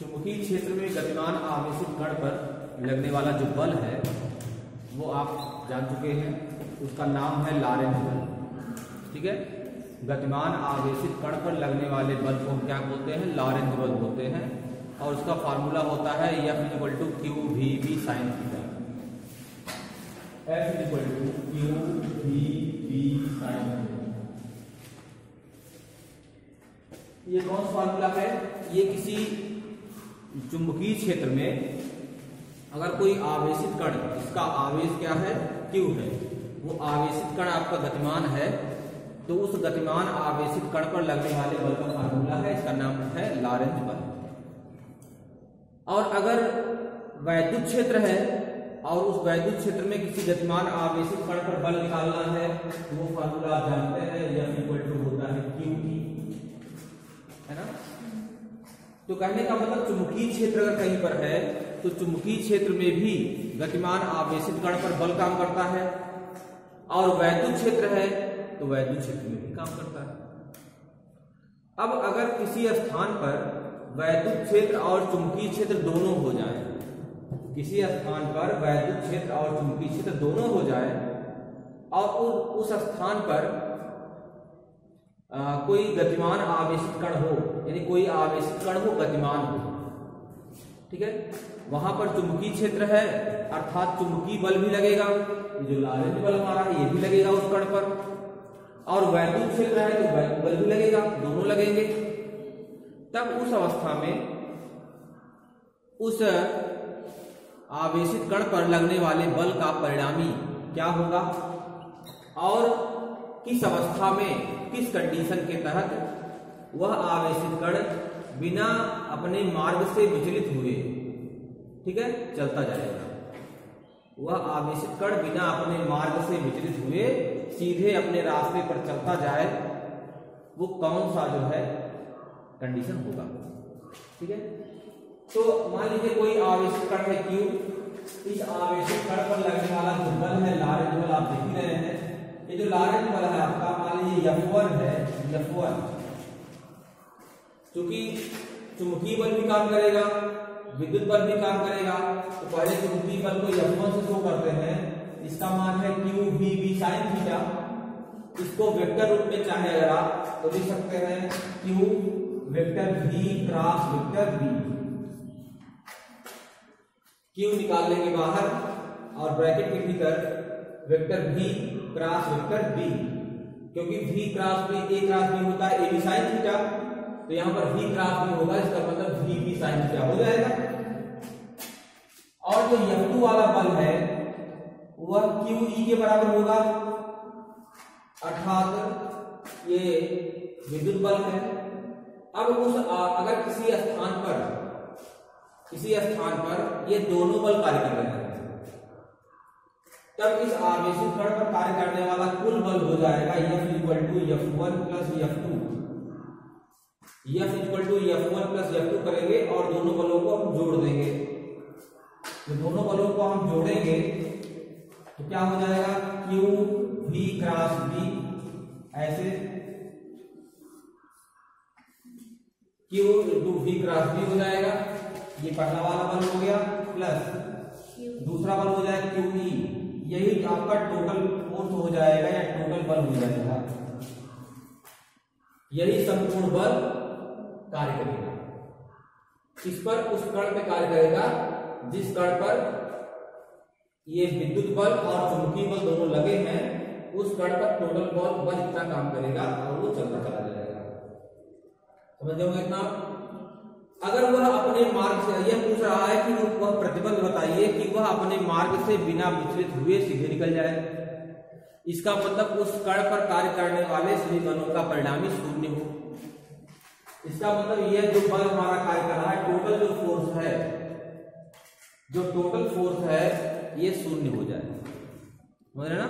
चुंबकीय क्षेत्र में गतिमान आवेशित कण पर लगने वाला जो बल है, वो आप जान चुके हैं। उसका नाम है लारेंज बल। ठीक है? गतिमान आवेशित कण पर लगने वाले बल को हम क्या बोलते हैं? लॉरेंज बल बोलते हैं। और उसका फॉर्मूला होता है F equal to Q V B sine theta F equal to Q V B sine ये कौन सा फॉर्मूला है? ये किसी चुंबकीय क्षेत्र में अगर कोई आवेशित कण इसका आवेश क्या है? क्यू है। वो आवेशित कण आपका गतिमान है तो उस गतिमान आवेशित कण पर लगने वाले बल का फार्मूला है, इसका नाम है लॉरेंज बल। और अगर वैद्युत क्षेत्र है और उस वैद्युत क्षेत्र में किसी गतिमान आवेशित कण पर बल निकालना है तो वो फार्मूला आप जानते हैं एफ़ इक्वल टू होता है क्यू टी है ना? तो कहने का मतलब चुंबकीय क्षेत्र अगर कहीं पर है तो चुंबकीय क्षेत्र में भी गतिमान आवेशित कण पर बल काम करता है। और वैद्युत क्षेत्र है तो वैद्युत क्षेत्र में भी काम करता है। अब अगर किसी स्थान पर वैद्युत क्षेत्र और चुंबकीय क्षेत्र दोनों हो जाए किसी स्थान पर वैद्युत क्षेत्र और चुंबकीय क्षेत्र दोनों हो जाए और उस स्थान पर आ, कोई गतिमान आवेशित कण हो यानी कोई आवेशित कण हो गतिमान हो। ठीक है? वहाँ पर चुंबकीय क्षेत्र है, अर्थात चुंबकीय बल भी लगेगा। जो लारेंज बल हमारा है, ये भी लगेगा उस कण पर। और वैद्युत क्षेत्र है तो वैद्युत बल भी लगेगा, दोनों लगेंगे। तब उस अवस्था में उस आवेशित कण पर लगने वाले बल का परिणामी क्या होगा? और किस अवस्था में, किस कंडीशन के तहत वह आवेशित कण बिना अपने मार्ग से विचलित हुए। ठीक है? चलता जाएगा। वह आवेशित कण बिना अपने मार्ग से विचलित हुए, सीधे अपने रास्ते पर चलता जाए, वो कौन सा जो है? कंडीशन होगा। ठीक है? तो मान लीजिए कोई आवेशित कण है क्यू इस आवेशित कण पर लगने वाला जो बल है लारेंज बल, आप देख ही रहे हैं। ये जो लारेंज बल है, आपका मान लीजिए F1 है F1 क्योंकि चुंबकीय बल भी काम करेगा, विद्युत बल भी काम करेगा तो पहले चुंबकीय बल को F1 से शो करते हैं। इसका मान है Q V B sine theta इसको वेक्टर रूप में चाहे अगर आप तो लिख सकते हैं Q vector v cross vector v Q निकाल लेंगे बाहर और ब्रैकेट के भीतर vector v cross vector b क्योंकि v cross b a cross b होता है, a b sin थीटा तो यहाँ पर v क्रॉस b होगा, इसका मतलब v b sin थीटा हो जाएगा? और जो F2 वाला बल है, वह QE के बराबर होगा। अर्थात ये विद्युत बल है। अब उस अगर किसी स्थान पर, किसी स्थान पर ये दोनों बल कार्य कर रहे हैं, तब इस आवेशित कण पर कार्य करने वाला कुल बल हो जाएगा F equal to F one plus F two F equal to F one plus F two करेंगे और दोनों बलों को हम जोड़ देंगे। तो दोनों बलों को हम जोड़ेंगे तो क्या हो जाएगा? क्यू V क्रॉस B ऐसे। Q into V cross B हो जाएगा। ये पहला वाला बल हो गया प्लस दूसरा बल हो जाएगा क्यू ई यही आपका टोटल फोर्स हो जाएगा या टोटल बल हो जाएगा। यही संपूर्ण बल कार्य करेगा। इस पर उस कण पे कार्य करेगा, जिस कण पर ये विद्युत बल और चुंबकीय बल दोनों लगे हैं, उस कण पर टोटल बल बल इतना काम करेगा और वो चलता चला जाएगा। समझ जाओगे इतना? अगर वह अपने मार्ग से, यह पूछ रहा है कि वह प्रतिबंध बताइए कि वह अपने मार्ग से बिना विचलित हुए सीधे निकल जाए। इसका मतलब उस कण पर कार्य करने वाले सभी बलों का परिणामी शून्य हो। इसका मतलब यह जो बल हमारा कार्य कर रहा है टोटल जो फोर्स है, जो टोटल फोर्स है, ये शून्य हो जाए। समझ ना?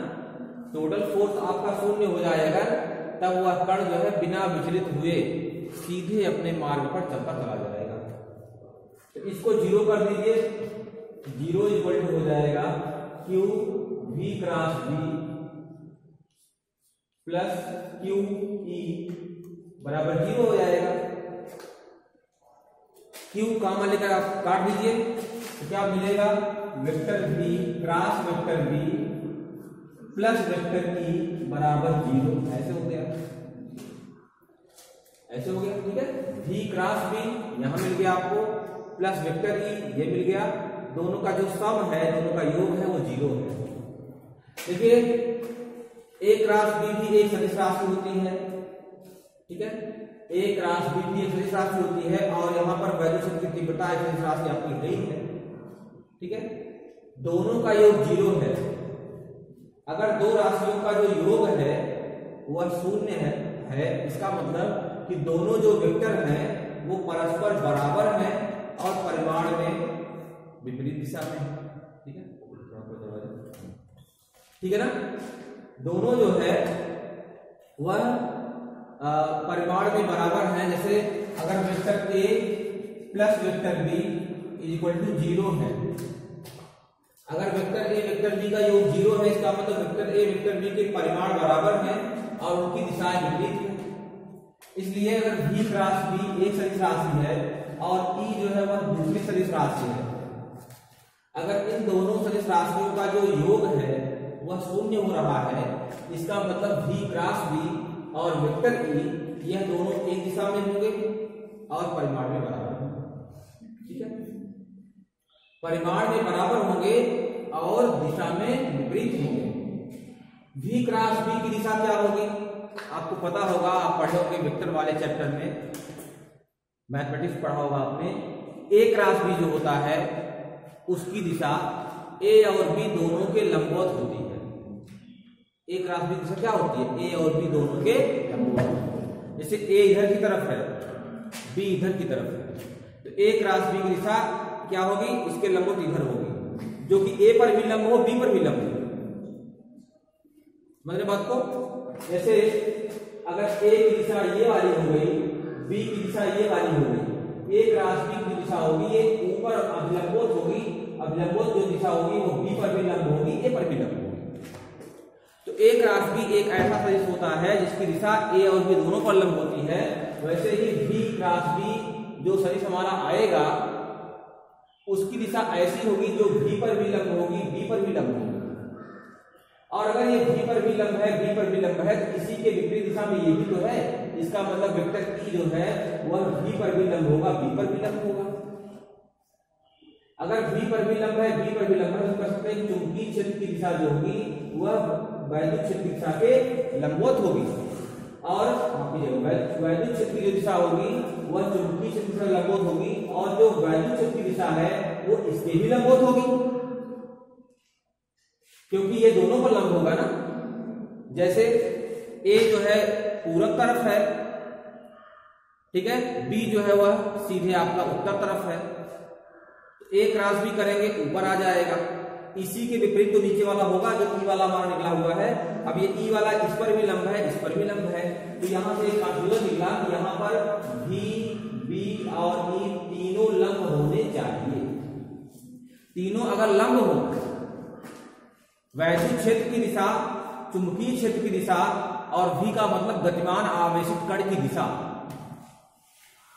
टोटल फोर्स आपका शून्य हो जाएगा तब वह कण जो है बिना विचलित हुए सीधे अपने मार्ग पर चलता चला जाएगा। तो इसको ज़ीरो कर दीजिए। ज़ीरो इक्वल टू हो जाएगा Q V cross B plus Q E बराबर ज़ीरो हो जाएगा। क्यू कामा लेकर आप काट दीजिए तो क्या मिलेगा? Vector B cross vector B plus vector E बराबर ज़ीरो। ऐसे हो गया। ऐसे हो गया, ठीक है? वी क्रॉस बी यहाँ मिल गया आपको। प्लस वेक्टर ई ये मिल गया। दोनों का जो सम है, दोनों का योग है, वो ज़ीरो है। देखिए ए क्रॉस बी भी एक सदिश राशि होती है। ठीक है? ए क्रॉस बी भी एक सदिश राशि होती है और यहाँ पर वैल्यू की तीव्रता एक सदिश राशि आपकी गई है। ठीक है? दोनों का योग ज़ीरो है। अगर दो राशियों का जो योग है वह शून्य है, है इसका मतलब कि दोनों जो वेक्टर हैं वो परस्पर बराबर हैं और परिमाण में विपरीत दिशा में ठीक है? ठीक है ना? दोनों जो है वह परिमाण में बराबर है, जैसे अगर vector A plus vector B is equal to zero है। अगर वेक्टर ए वेक्टर बी का योग ज़ीरो है, इसका मतलब वेक्टर ए वेक्टर बी के परिमाण बराबर है और उनकी दिशाएँ विपरीत है। इसलिए अगर v क्रॉस बी एक सदिश राशि है और ई जो है वह दूसरी सदिश राशि है, अगर इन दोनों सदिश राशियों का जो योग है, वह शून्य हो रहा है, इसका मतलब v क्रॉस b और वेक्टर e यह दोनों एक दिशा में होंगे और परिमाण में बराबर होंगे। ठीक है? परिमाण में बराबर होंगे और दिशा में विपरीत होंगे। V क्रॉस b की दिशा क्या होगी? आपको पता होगा, आप पढ़े होंगे वेक्टर वाले चैप्टर में। मैथमेटिक्स पढ़ा होगा आपने। ए क्रॉस बी जो होता है, उसकी दिशा ए और बी दोनों के लंबवत होती है। ए क्रॉस बी दिशा क्या होती है? ए और बी दोनों के जैसे ए इधर की तरफ़ है बी इधर की तरफ़ है। तो एक बी की दिशा क्या होगी? इसके लंबवत इधर होगी। जो कि ए पर भी लंब हो बी पर भी लंब हो। समझ बात को? जैसे अगर ए की दिशा ये वाली हो गई बी की दिशा ये वाली हो गई ए क्रॉस बी की दिशा होगी, ये ऊपर अभिलंबोत होगी, अभिलंबोत जो दिशा होगी वो बी पर भी लंब होगी ए पर भी लंब होगी। तो ए क्रॉस बी एक ऐसा सदिश होता है, जिसकी दिशा ए और बी दोनों पर लंब होती है, वैसे ही बी क्रॉस बी जो सदिश हमारा आएगा, उसकी दिशा ऐसी होगी जो बी पर भी लंब होगी बी पर भी लंब होगी। और अगर ये बी पर भी लंब है बी पर भी लंब है तो इसी के विपरीत दिशा में ये भी तो है इसका मतलब वेक्टर ई जो है, वह बी पर भी लंब होगा बी पर भी लंब होगा। अगर बी पर भी लंब है बी पर भी लंब है तो कह सकते हैं चुंबकीय क्षेत्र की दिशा जो होगी, वह वैद्युत क्षेत्र दिशा के लंबवत होगी। और वैद्युत क्षेत्र की दिशा होगी, वह चुंबकीय क्षेत्र की लंबवत होगी और जो वैद्युत क्षेत्र की दिशा है, वो इसके भी लंबवत होगी। क्योंकि ये दोनों पर लंब होगा ना। जैसे ए जो है पूरब तरफ़ है, ठीक है? बी जो है वह सीधे आपका उत्तर तरफ़ है। तो ए क्रॉस भी करेंगे, ऊपर आ जाएगा। इसी के विपरीत तो नीचे वाला होगा, जो ई वाला हमारा निकला हुआ है। अब ये ई वाला इस पर भी लंब है, इस पर भी लंब है। तो यहाँ से एक निकला, यहाँ पर भी बी और ई तीनों लंब होने चाहिए। तीनों अगर लंब हो वैद्युत क्षेत्र की दिशा, चुंबकीय क्षेत्र की दिशा और भी का मतलब गतिमान आवेशित कण की दिशा।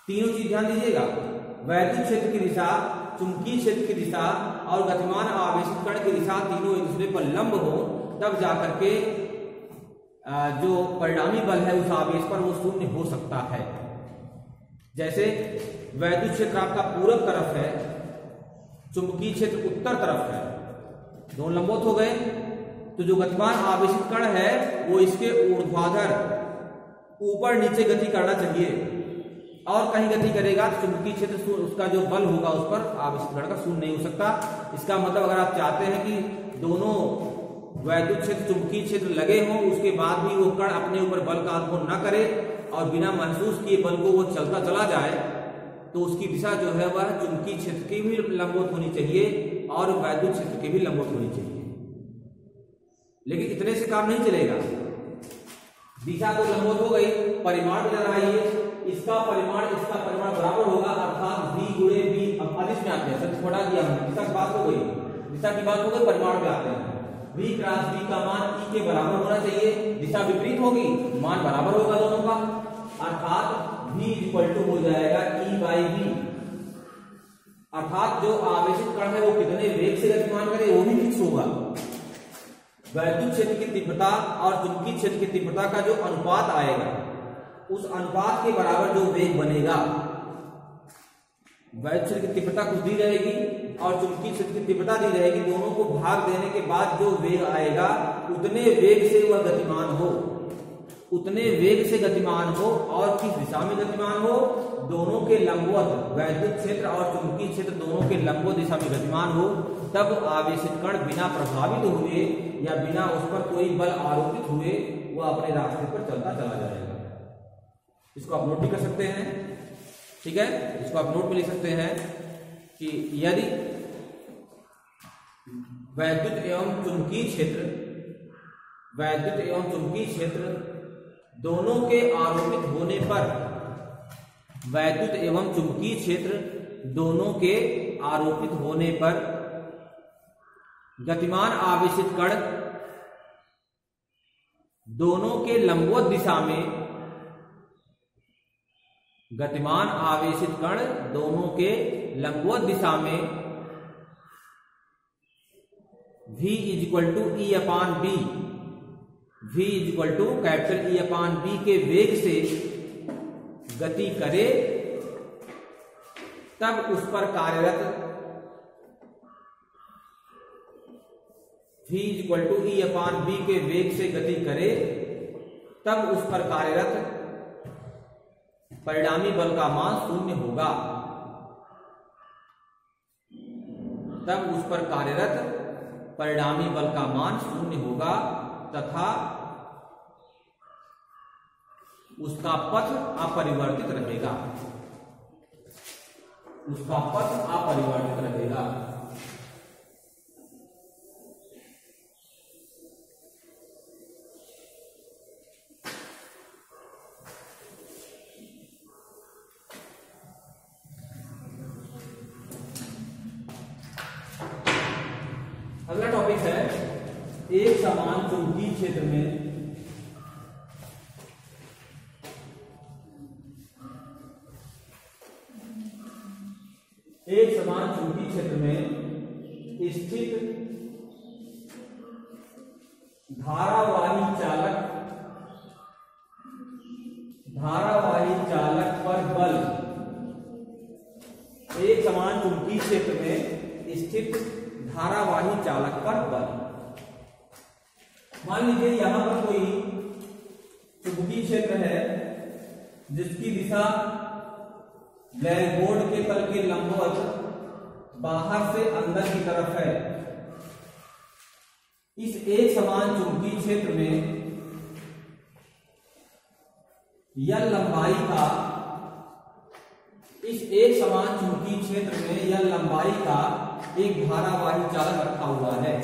तीनों चीज़ ध्यान दीजिएगा। वैद्युत क्षेत्र की दिशा चुंबकीय क्षेत्र की दिशा और गतिमान आवेशित कण की दिशा तीनों एक दूसरे पर लंब हो, तब जाकर के जो परिणामी बल है उस आवेश पर वो शून्य हो सकता है। जैसे वैद्युत क्षेत्र आपका पूरब तरफ़ है, चुंबकीय क्षेत्र उत्तर तरफ़ है, दोनों लंबोत हो गए तो जो गतिमान आवेशित कण है, वो इसके ऊर्ध्वाधर ऊपर नीचे गति करना चाहिए। और कहीं गति करेगा तो चुंबकीय क्षेत्र उसका जो बल होगा उस पर आवेशित कण का शून्य नहीं हो सकता। इसका मतलब अगर आप चाहते हैं कि दोनों वैद्युत क्षेत्र, चुंबकीय क्षेत्र लगे हों, उसके बाद भी वो कण अपने ऊपर बल का अनुभव न करे और बिना महसूस किए बल को वो चलता चला जाए तो उसकी दिशा जो है वह चुंबकीय क्षेत्र की भी लंबवत होनी चाहिए और वैद्युत क्षेत्र की भी लंबवत होनी चाहिए। लेकिन इतने से काम नहीं चलेगा। दिशा तो लंबवत हो गई, परिमाण भी लगाइए। इसका परिमाण इसका परिमाण बराबर होगा, अर्थात v गुणे बी अब अधिक में आते हैं सब छोटा दिया हमने। दिशा की बात हो गई दिशा की बात हो गई, परिमाण में आते हैं। V क्रॉस b का मान e के बराबर होना चाहिए दिशा विपरीत होगी, मान बराबर होगा दोनों का। अर्थात v इक्वल टू हो जाएगा e बाई v अर्थात जो आवेशित कण है, वो कितने वेग से गतिमान करे, वो भी फिक्स होगा। वैद्युत क्षेत्र की तीव्रता और चुंबकीय क्षेत्र की तीव्रता का जो अनुपात आएगा उस अनुपात के बराबर जो वेग बनेगा। वैद्युत क्षेत्र की तीव्रता कुछ दी रहेगी और चुंबकीय क्षेत्र की तीव्रता दी रहेगी दोनों को भाग देने के बाद जो वेग आएगा, उतने वेग से वह गतिमान हो। उतने वेग से गतिमान हो और किस दिशा में गतिमान हो? दोनों के लंबवत वैद्युत क्षेत्र और चुंबकीय क्षेत्र दोनों के लंबवत दिशा में गतिमान हो। तब आवेशित कण बिना प्रभावित हुए या बिना उस पर कोई बल आरोपित हुए, वह अपने रास्ते पर चलता चला जाएगा। इसको आप नोट भी कर सकते हैं। ठीक है? इसको आप नोट में लिख सकते हैं कि यदि वैद्युत एवं चुंबकीय क्षेत्र, वैद्युत एवं चुंबकीय क्षेत्र दोनों के आरोपित होने पर वैद्युत एवं चुंबकीय क्षेत्र दोनों के आरोपित होने पर गतिमान आवेशित कण दोनों के लंबवत दिशा में गतिमान आवेशित कण दोनों के लंबवत दिशा में v is equal to E upon B v is equal to capital E upon B के वेग से गति करे, तब उस पर कार्यरत v is equal to E upon B के वेग से गति करे, तब उस पर कार्यरत परिणामी बल का मान शून्य होगा। तब उस पर कार्यरत परिणामी बल का मान शून्य होगा तथा उसका पथ अपरिवर्तित रहेगा। उसका पथ अपरिवर्तित रहेगा। धारावाही चालक धारावाही चालक पर बल। एक समान चुंबकीय क्षेत्र में स्थित धारावाही चालक पर बल। मान लीजिए यहाँ पर कोई चुंबकीय क्षेत्र है, जिसकी दिशा ब्लैकबोर्ड के तल के लंबवत बाहर से अंदर की तरफ़ है। इस एक समान चुंबकीय क्षेत्र में यह लंबाई का, इस एक समान चुंबकीय क्षेत्र में यह लंबाई का एक धारावाही चालक रखा हुआ है।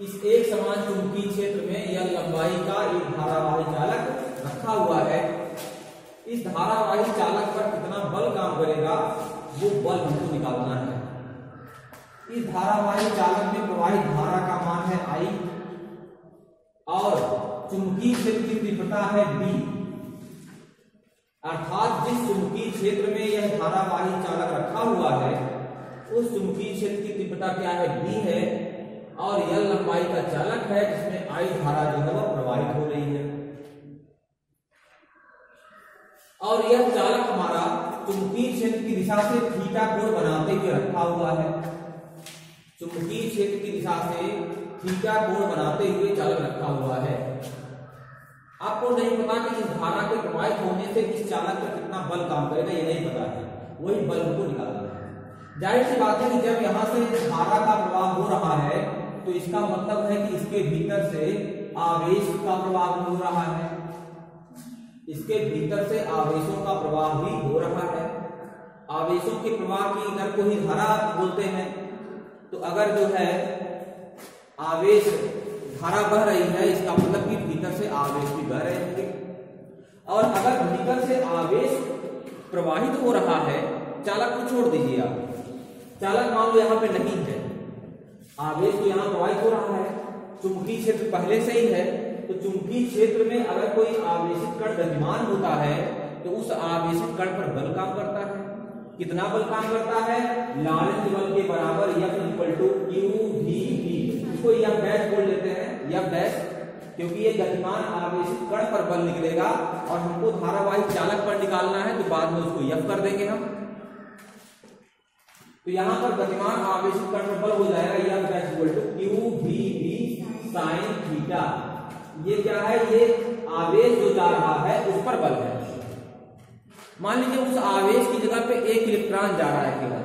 इस एक समान चुंबकीय क्षेत्र में यह लंबाई का एक धारावाही चालक रखा हुआ है। इस धारावाही चालक पर कितना बल काम करेगा, वो बल हमको निकालना है। इस धारावाही चालक में प्रवाहित धारा का मान है आई और चुंबकीय क्षेत्र की तीव्रता है बी अर्थात जिस चुंबकीय क्षेत्र में यह धारावाही चालक रखा हुआ है, उस चुंबकीय क्षेत्र की तीव्रता क्या है? बी है। और यह लंबाई का चालक है, जिसमें आई धारा जो है वह प्रवाहित हो रही है। और यह चालक हमारा चुंबकीय क्षेत्र की दिशा से थीटा कोण बनाते हुए रखा हुआ है। चुंबकीय क्षेत्र की दिशा से थीटा कोण बनाते हुए चालक रखा हुआ है। आपको नहीं पता कि इस धारा के प्रवाहित होने से इस चालक पर कितना बल काम करेगा, ये नहीं पता है। वही बल को निकालना है। ज़ाहिर सी बात है कि जब यहाँ से धारा का प्रवाह हो रहा है तो इसका मतलब है कि इसके भीतर से आवेश का प्रवाह हो रहा है। इसके भीतर से आवेशों का प्रवाह भी हो रहा है। आवेशों के प्रवाह की दर को ही धारा बोलते हैं। तो अगर जो है आवेश धारा बह रही है, इसका मतलब कि भीतर से आवेश भी बह रहे होंगे। और अगर भीतर से आवेश प्रवाहित हो रहा है, चालक को छोड़ दीजिए आप। चालक मान लो यहाँ पे नहीं है। आवेश तो यहाँ प्रवाहित हो रहा है। चुंबकीय क्षेत्र पहले से ही है। तो चुंबकीय क्षेत्र में अगर कोई आवेशित कण गतिमान होता है तो उस आवेशित कण पर बल काम करता है। कितना बल काम करता है? लारेंज बल के बराबर equal to Q V B इसको डैश बोल लेते हैं डैश क्योंकि ये गतिमान आवेशित कण पर बल निकलेगा और हमको धारावाहिक चालक पर निकालना है तो बाद में उसको F कर देंगे हम। तो यहाँ पर गतिमान आवेशित कण पर बल हो जाएगा F dash equal to Q V B sine theta ये क्या है? ये आवेश जो जा रहा है, उस पर बल है। मान लीजिए उस आवेश की जगह पे एक इलेक्ट्रॉन जा रहा है केवल,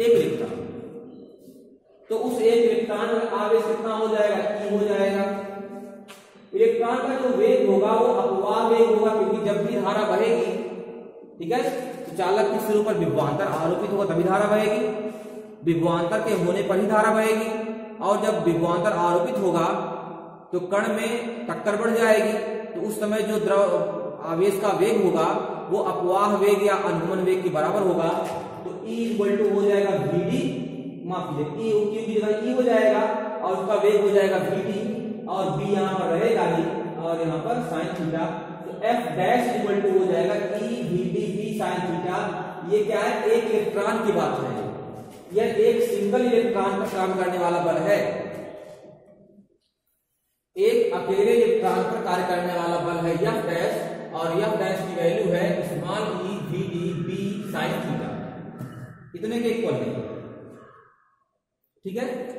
एक इलेक्ट्रॉन। तो उस एक इलेक्ट्रॉन में आवेश कितना हो जाएगा? ई हो जाएगा। इलेक्ट्रॉन का जो वेग होगा, वो अपवाह वेग होगा, क्योंकि जब भी धारा बहेगी, ठीक है तो चालक के सिरों पर विभवांतर आरोपित होगा, तभी धारा बहेगी। विभवांतर के होने पर ही धारा बहेगी। और जब विभवांतर आरोपित होगा तो कण में टक्कर बढ़ जाएगी। तो उस समय जो द्रव आवेश का वेग होगा, वो अपवाह वेग या अनुगमन वेग के बराबर होगा तो E इक्वल टू हो जाएगा वी डी माफ़ कीजिए ई की जगह ई हो जाएगा और उसका वेग हो जाएगा वी डी और बी यहाँ पर रहेगा ही और यहाँ पर साइन थीटा तो एफ़ डैश इक्वल टू हो जाएगा E V D B sine theta ये क्या है? एक इलेक्ट्रॉन की बात है। यह एक सिंगल इलेक्ट्रॉन पर काम करने वाला बल है। एक अकेले इलेक्ट्रॉन पर कार्य करने वाला बल है यह डैश और यह डैश की वैल्यू है small e V D B sine theta इतने के इक्वल है। ठीक है?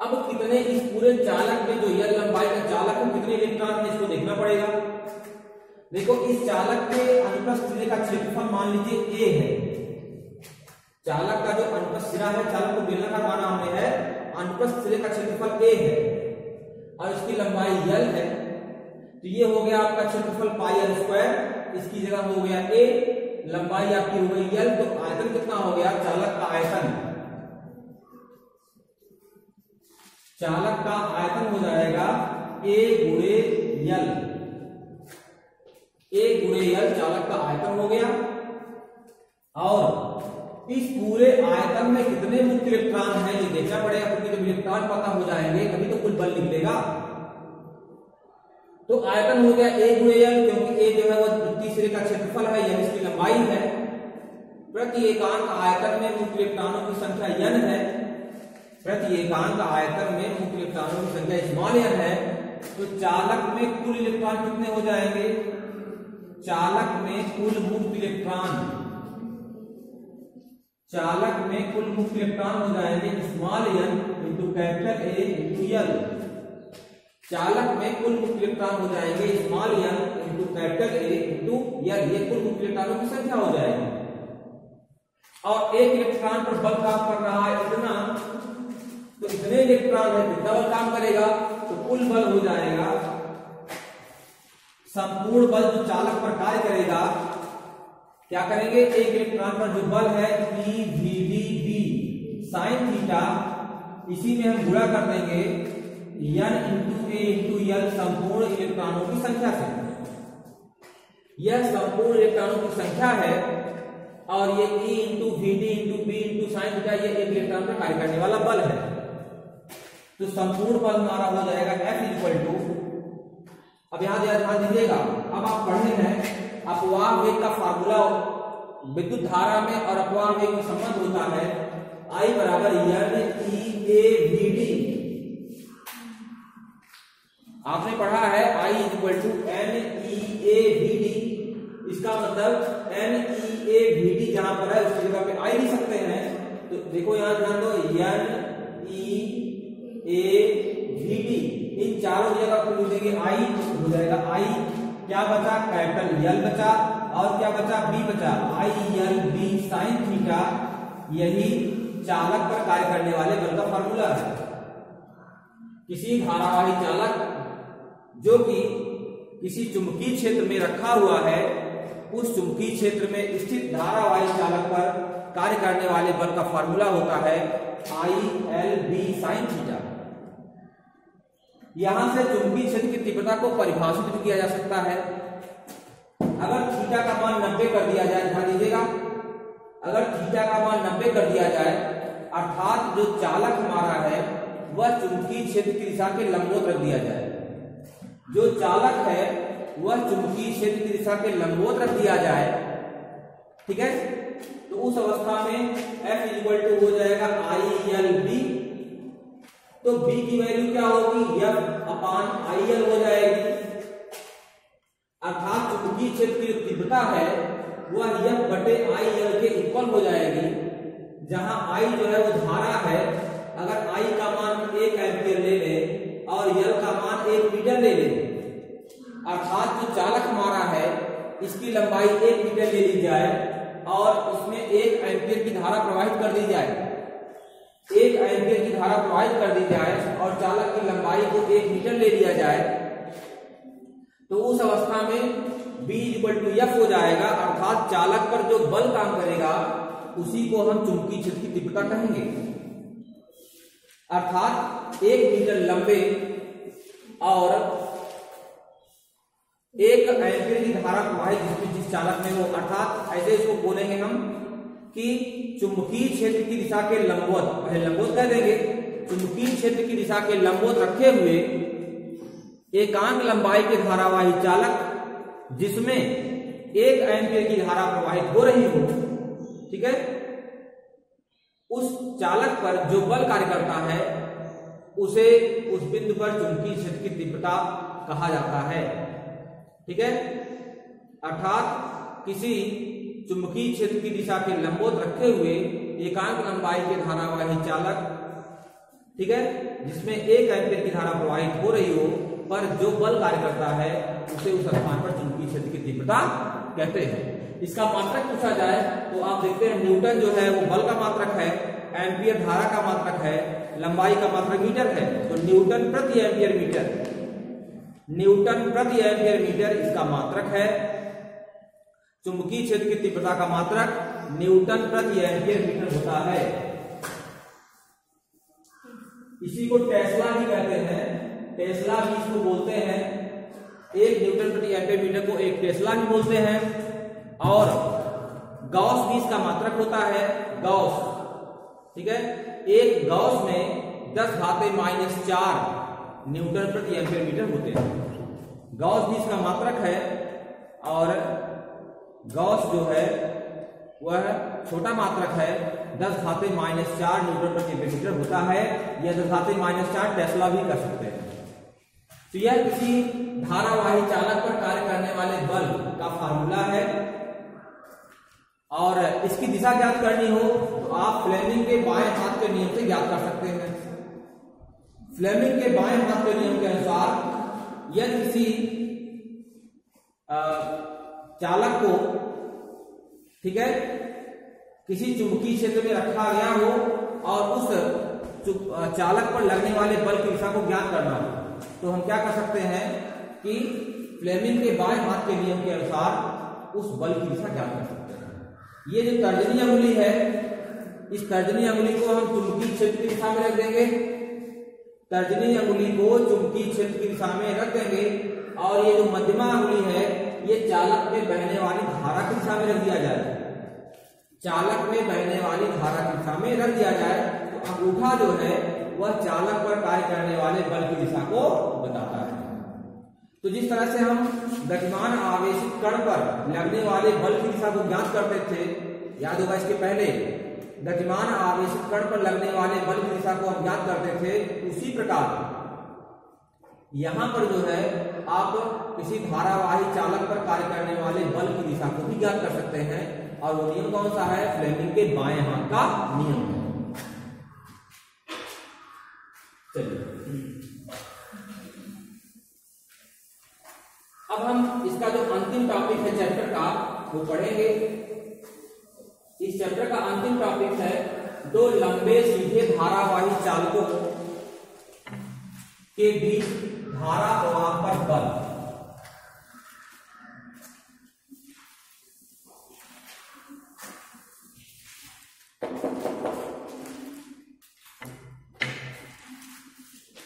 अब कितने इस पूरे चालक में जो यह लंबाई का चालक है, कितने इलेक्ट्रॉन है, इसको देखना पड़ेगा। देखो, इस चालक के अनुप्रस्थ सिरे का क्षेत्रफल मान लीजिए ए है। चालक का जो अनुप्रस्थ सिरा है, चालक को बेलनाकार माना हमने है अनुप्रस्थ सिरे का क्षेत्रफल ए है। और इसकी लंबाई यल है। तो ये हो गया आपका क्षेत्रफल पाई स्क्वायर। इसकी जगह हो गया ए लंबाई आपकी हो गई यल तो आयतन कितना हो गया? चालक का आयतन। चालक का आयतन हो जाएगा ए गुणे यल ए गुणे यल चालक का आयतन हो गया। और इस पूरे आयतन में कितने मुक्त इलेक्ट्रॉन हैं? ये देखना पड़ेगा, क्योंकि जब इलेक्ट्रॉन पता हो जाएँगे कभी तो कुल बल निकलेगा। तो आयतन हो गया ए गुणे एल क्योंकि ए जो है वो तीसरे का क्षेत्रफल है यह इसकी लंबाई है। प्रति एकांक आयतन में मुक्त इलेक्ट्रॉनों की संख्या यन है। प्रति एकांक आयतन में मुक्त इलेक्ट्रॉनों की संख्या स्मॉल एन है। तो चालक में कुल इलेक्ट्रॉन कितने हो जाएँगे? चालक में कुल मुक्त इलेक्ट्रॉन। चालक में कुल मुक्त इलेक्ट्रॉन हो जाएँगे small n into capital A into L चालक में कुल मुक्त इलेक्ट्रॉन हो जाएँगे। Small n into capital A into L ये कुल मुक्त इलेक्ट्रॉनों की संख्या हो जाएगी। और एक इलेक्ट्रॉन पर बल काम कर रहा है इतना तो इतने इलेक्ट्रॉन है कितना बल काम करेगा तो कुल बल हो जाएगा। संपूर्ण बल जो चालक पर कार्य करेगा, क्या करेंगे? एक इलेक्ट्रॉन पर जो बल है E V D B sine theta इसी में हम गुणा कर देंगे। N into A into L संपूर्ण इलेक्ट्रॉनों की संख्या से। यह संपूर्ण इलेक्ट्रॉनों की संख्या है और ये E into V D into B into sine theta ये एक इलेक्ट्रॉन पर कार्य करने वाला बल है। तो संपूर्ण बल हमारा हो जाएगा एफ़ इक्वल टू अब यहाँ ध्यान दीजिएगा, अब आप पढ़ने हैं अपवाह वेग का फार्मूला विद्युत धारा में और अपवाह वेग में संबंध होता है। आई बराबर एन ई ए वी आपने पढ़ा है I equal to N E A V D इसका मतलब N E A V D जहाँ पर है उसकी जगह पे आई लिख सकते हैं। तो देखो यहाँ ध्यान दो N E A V D इन चारों जगह को लिखेंगे आई हो जाएगा आई क्या बचा? कैपिटल यल बचा, और क्या बचा? बी बचा। I L B sine theta यही चालक पर कार्य करने वाले बल का फॉर्मूला है। किसी धारावाही चालक जो कि किसी चुंबकीय क्षेत्र में रखा हुआ है, उस चुंबकीय क्षेत्र में स्थित धारावाही चालक पर कार्य करने वाले बल का फॉर्मूला होता है I L B sine theta यहाँ से चुंबकीय क्षेत्र की तीव्रता को परिभाषित भी किया जा सकता है। अगर थीटा का मान 90 कर दिया जाए, ध्यान दीजिएगा। अगर थीटा का मान 90 कर दिया जाए, अर्थात जो चालक हमारा है, वह चुंबकीय क्षेत्र की दिशा के लंबवत रख दिया जाए। जो चालक है, वह चुंबकीय क्षेत्र की दिशा के लंबवत रख दिया जाए। ठीक है? तो उस अवस्था में F इक्वल टू हो जाएगा आई एल बी तो B की वैल्यू क्या होगी? F अपान आई एल हो जाएगी। अर्थात चुंबकीय क्षेत्र की तीव्रता है, वह F बटे आई एल के इक्वल हो जाएगी। जहाँ I जो है, वो धारा है, अगर I का मान L का मान एक मीटर ले ले। अर्थात जो चालक हमारा है, इसकी लंबाई एक मीटर ले ली जाए और उसमें एक एम्पियर की धारा प्रवाहित कर दी जाए। एक एम्पियर की धारा प्रवाहित कर दी जाए और चालक की लंबाई को एक मीटर ले लिया जाए तो उस अवस्था में B इक्वल टू एफ़ हो जाएगा। अर्थात चालक पर जो बल काम करेगा, उसी को हम चुंबकीय क्षेत्र की तीव्रता कहेंगे। अर्थात एक मीटर लंबे और एक एम्पियर की धारा प्रवाहित जिसमें जिस चालक में वो अर्थात ऐसे इसको बोलेंगे हम कि चुंबकीय क्षेत्र की दिशा के लंबवत, पहले लंबवत कह देंगे, चुंबकीय क्षेत्र की दिशा के लंबवत रखे हुए एकांक लंबाई के धारावाही चालक, जिसमें एक एम्पियर की धारा प्रवाहित हो रही हो, ठीक है? उस चालक पर जो बल कार्य करता है उसे उस बिंदु पर चुंबकीय क्षेत्र की तीव्रता कहा जाता है। ठीक है? अर्थात किसी चुंबकीय क्षेत्र की दिशा के लंबोत रखे हुए एकांक लंबाई के धारावाही चालक, ठीक है? जिसमें एक एम्पियर की धारा प्रवाहित हो रही हो, पर जो बल कार्य करता है, उसे उस स्थान पर चुंबकीय क्षेत्र की तीव्रता कहते हैं। इसका मात्रक पूछा जाए तो आप देखते हैं न्यूटन जो है, वो बल का मात्रक है, एम्पियर धारा का मात्रक है लंबाई का मात्रक मीटर है तो न्यूटन प्रति एम्पियर मीटर। न्यूटन प्रति एम्पियर मीटर इसका मात्रक है। चुंबकीय क्षेत्र की तीव्रता का मात्रक न्यूटन प्रति एम्पियर मीटर होता है। इसी को टेस्ला भी कहते हैं। टेस्ला भी इसको बोलते हैं। एक न्यूटन प्रति एम्पियर मीटर को एक टेस्ला भी बोलते हैं। और गॉस भी इसका मात्रक होता है। गॉस, ठीक है? एक गॉस में दस घाते माइनस चार न्यूटन प्रति एम्पियर मीटर होते हैं। गॉस भी इसका मात्रक है और गॉस जो है, वह छोटा मात्रक है। दस घाते माइनस चार न्यूटन प्रति एम्पियर मीटर होता है। या दस घाते माइनस चार टेस्ला भी कर सकते हैं। तो यह किसी धारावाही चालक पर कार्य करने वाले बल का फार्मूला है। और इसकी दिशा ज्ञात करनी हो आप फ्लेमिंग के बाएँ हाथ के नियम से ज्ञात कर सकते हैं। फ्लेमिंग के बाएँ हाथ के नियम के अनुसार, यह किसी चालक को, ठीक है, किसी चुंबकीय क्षेत्र में रखा गया हो और उस चालक पर लगने वाले बल की दिशा को ज्ञात करना हो। तो हम क्या कर सकते हैं कि फ्लेमिंग के बाएँ हाथ के नियम के अनुसार उस बल की दिशा ज्ञात कर सकते हैं। ये जो तर्जनी अंगुली है इस तर्जनी अंगुली को हम चुंबकीय क्षेत्र की दिशा में रख देंगे। तर्जनी अंगुली को चुंबकीय क्षेत्र की दिशा में रख देंगे और ये जो मध्यमा अंगुली है, ये चालक में बहने वाली धारा की दिशा में रख दिया जाए। चालक में बहने वाली धारा की दिशा में रख दिया जाए तो अंगूठा जो है, वह चालक पर कार्य करने वाले बल की दिशा को बताता है। तो जिस तरह से हम गतिमान आवेशित कण पर लगने वाले बल की दिशा को ज्ञात करते थे, याद होगा इसके पहले गतिमान आवेशित कण पर लगने वाले बल की दिशा को हम ज्ञात करते थे उसी प्रकार। यहाँ पर जो है, आप किसी धारावाही चालक पर कार्य करने वाले बल की दिशा को भी ज्ञात कर सकते हैं और वो नियम कौन सा है? फ्लेमिंग के बाएँ हाथ का नियम है। चलिए। अब हम इसका जो अंतिम टॉपिक है चैप्टर का, वो पढ़ेंगे। इस चैप्टर का अंतिम टॉपिक है दो लंबे सीधे धारावाही चालकों के बीच धारा प्रवाह पर बल।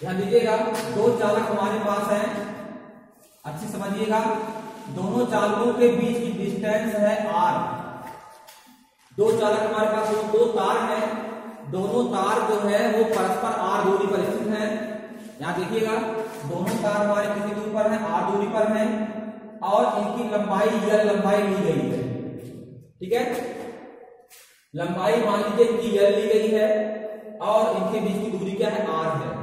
ध्यान दीजिएगा, दो चालक हमारे पास हैं। अच्छी समझिएगा, दोनों चालकों के बीच की डिस्टेंस है आर दो चालक हमारे पास वो दो तार हैं। दोनों तार जो है, वो परस्पर आर दूरी पर स्थित है। यहाँ देखिएगा, दोनों तार हमारे किसी दूरी पर है, आर दूरी पर है, और इनकी लंबाई, यह लंबाई ली गई है। ठीक है? लंबाई मान लीजिए इनकी यल ली गई है, और इनके बीच की दूरी क्या है? आर है।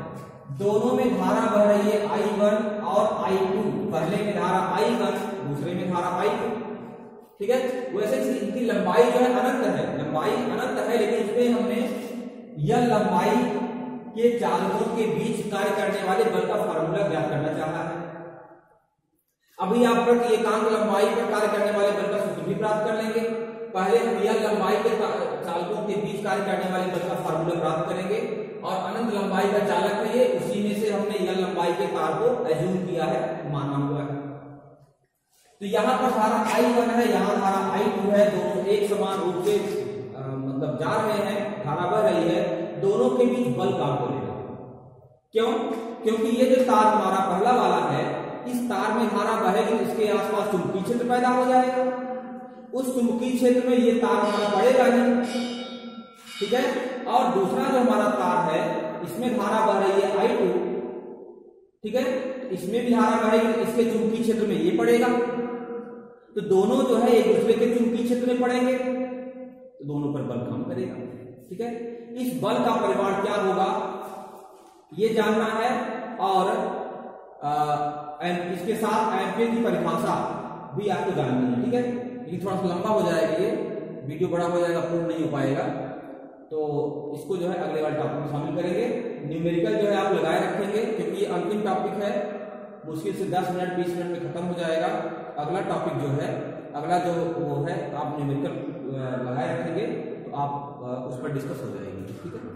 दोनों में धारा बह रही है, आई वन और आई टू। पहले में धारा आई वन, दूसरे में धारा आई ठीक है? वैसे इनकी लंबाई जो है अनंत है। लंबाई अनंत है, लेकिन इसमें हमने यह लंबाई के चालकों के बीच कार्य करने वाले बल का फार्मूला ज्ञात करना चाहा है। अभी आप प्रति एकांक लंबाई पर कार्य करने वाले बल का सूत्र भी प्राप्त कर लेंगे। पहले हम यह लंबाई के चालकों के बीच कार्य करने वाले बल का फार्मूला प्राप्त करेंगे और अनंत लंबाई का चालक है उसी में से हमने यह लंबाई के तार को एज्यूम किया है, माना हुआ है। तो यहाँ पर धारा आई वन है, यहाँ धारा आई टू है, दोनों एक समान रूप से मतलब जा रहे हैं, धारा बह रही है, दोनों के बीच बल काम करेगा क्यों? क्योंकि ये जो तार हमारा पहला वाला है, इस तार में धारा बहेगी इसके आसपास चुंबकीय क्षेत्र पैदा हो जाएगा। उस चुंबकीय क्षेत्र में ये तार हमारा बढ़ेगा ही ठीक है? और दूसरा जो हमारा तार है, इसमें धारा बह रही है आई टू ठीक है? इसमें भी धारा बहेगी, इसके चुंबकीय क्षेत्र में ये पड़ेगा। तो दोनों जो है एक दूसरे के चुंबकीय क्षेत्र में पड़ेंगे। तो दोनों पर बल काम करेगा। ठीक है? इस बल का परिमाण क्या होगा? ये जानना है और आ, इसके साथ एम्पियर की परिभाषा भी आपको जाननी है। ठीक है? ये थोड़ा सा लंबा हो जाएगा ये। वीडियो बड़ा हो जाएगा पूर्ण नहीं हो पाएगा। तो इसको जो है अगले वाले टॉपिक में शामिल करेंगे। न्यूमेरिकल जो है आप लगाए रखेंगे क्योंकि ये अंतिम टॉपिक है। मुश्किल से 10 मिनट 20 मिनट में खत्म हो जाएगा। अगला टॉपिक जो है, अगला जो वो है, आप न्यूमेरिकल लगाए रखेंगे तो आप उस पर डिस्कस हो जाएँगे, ठीक है?